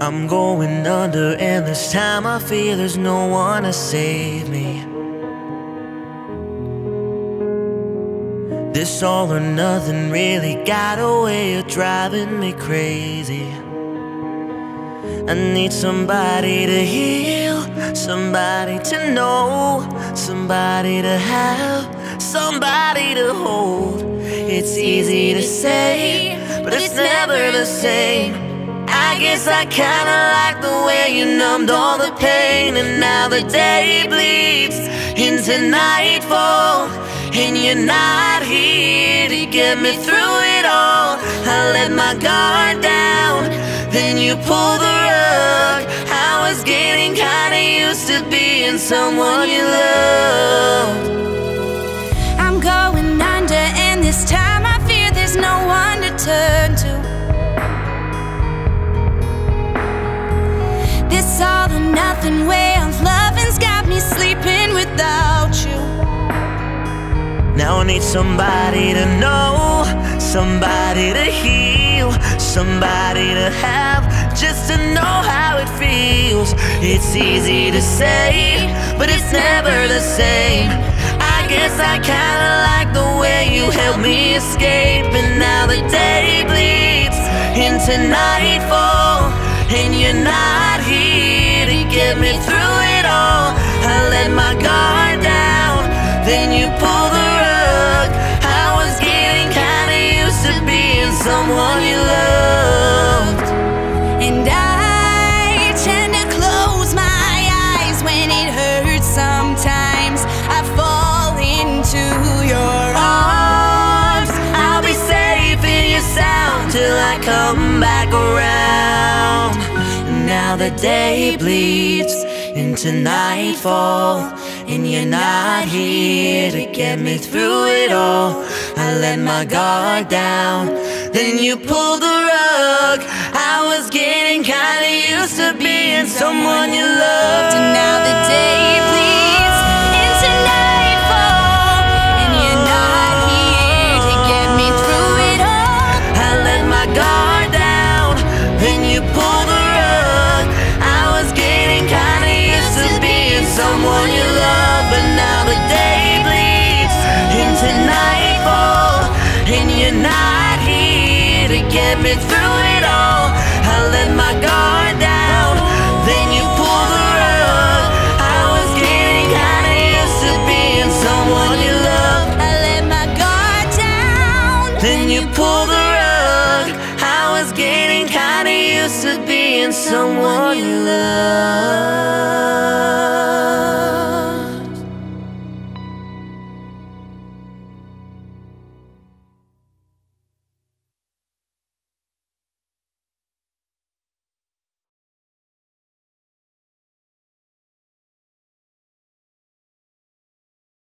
I'm going under, and this time I feel there's no one to save me. This all or nothing really got a way of driving me crazy. I need somebody to heal, somebody to know, somebody to have, somebody to hold. It's easy to say, but it's never the same. I guess I kinda like the way you numbed all the pain. And now the day bleeds into nightfall And you're not here to get me through it all. I let my guard down, then you pull the rug. I was getting kinda used to being someone you loved nothing way of loving's got me sleeping without you. Now I need somebody to know, somebody to heal, somebody to have, just to know how it feels. It's easy to say, but it's never the same. I guess I kinda like the way you help me escape, and now the day bleeds into nightfall, and you're not come back around. Now the day bleeds into nightfall And you're not here to get me through it all. I let my guard down, then you pulled the rug. I was getting kinda used to being someone you not here to get me through it all. I let my guard down, then you pulled the rug. I was getting kinda used to being someone you love. I let my guard down, then you pulled the rug. I was getting kinda used to being someone you love.